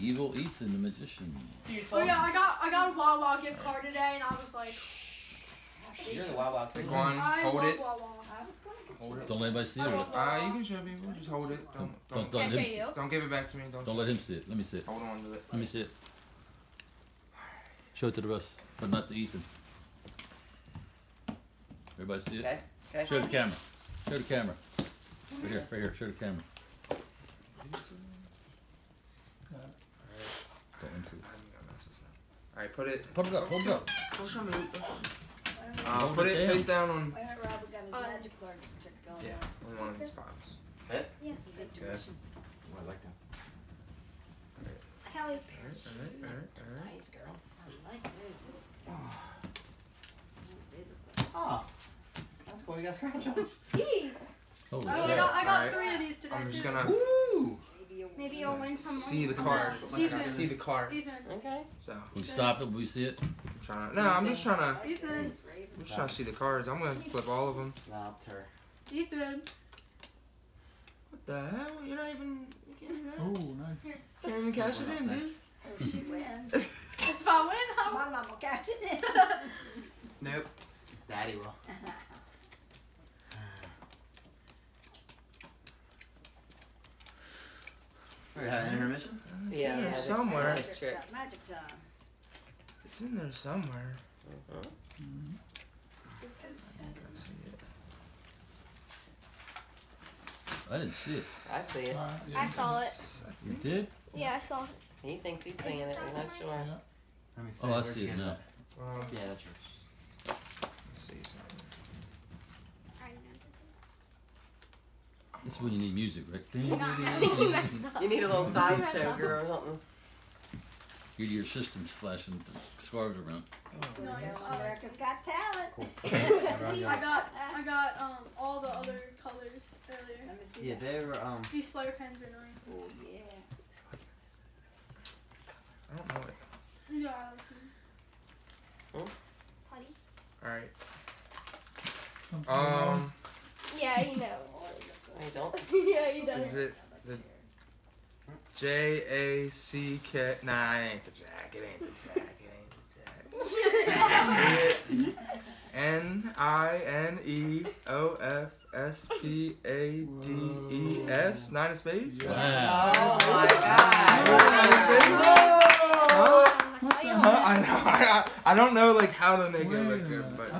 Evil Ethan, the magician. Oh yeah, I got I got a Wawa gift card today, and I was like, You're the Wawa Pick one. Hold it. Wawa. I was gonna get Hold it. Don't let anybody see it. love Uh, you can show people. Just hold it. Don't Don't, don't don't, Can I him, don't give it back to me. Don't. don't let him see it. Let me see it. Hold on to it. Let me see it. Show it to the rest, but not to Ethan. Everybody see it? Okay. Okay. Show the camera. Show the camera. Right here, right here. Show the camera. Don't let him see it. All right, put it. Put it up. Hold it up. Don't me. Uh, put it it down. face down on. wait, Rob, we got a um, magic card trick going Yeah, on. on one of these spots. This eh? Yes. is intuition. Oh, I like that. Callie. All right, all right, all right, all right. Nice girl. I like those. They look like- Oh, that's cool. You got scratch offs. Jeez. Holy Oh, I got I got Alright. three of these today I'm just gonna Woo! Maybe you'll Maybe you'll win some see the card. Ethan. See the cards. Okay. So We stop it. We see it. I'm trying to. No, I'm just trying to. Ethan. I'm just trying to see the cards. I'm gonna flip all of them. Lobbed her. Ethan. What the hell? You're not even. You can't do that. Oh, nice. Can't even cash it in, dude. Oh, she wins. If I win, My how? mom will catch it in. Nope. Daddy will. We're having intermission. It's Yeah, in there magic. somewhere. Magic trick. Magic, magic time. It's in there somewhere. Uh-huh. I gotta see it. I didn't see it. I see it. I saw it. You did? Yeah, I saw it. He thinks he's seeing it. We're not sure. Let me see. Oh, I Where'd see it now. that? Uh, Yeah, that's yours. let's see something. I already know what This is when you need music, Rick. this is. I think you messed up. You need a little sideshow girl or something. Your, your assistant's flashing the scarves around. We're Nice. going on America's Got Talent. I got I got um all the other colors earlier. Let me see Yeah, that. they were um. These Flair pens are nice. Oh, yeah. I don't know it. Yeah, I like them. Putty. Alright. Um, Yeah, you know. I don't. yeah, he is does. it the J A C K? Nah, it ain't the Jack. It ain't the Jack. It ain't the Jack. N I N E O F S P A D E S. Nine of spades? Wow. Oh my Nine of spades? god. Huh? I saw you. Huh? I know. I, I don't know like how to make it Wait a look good, but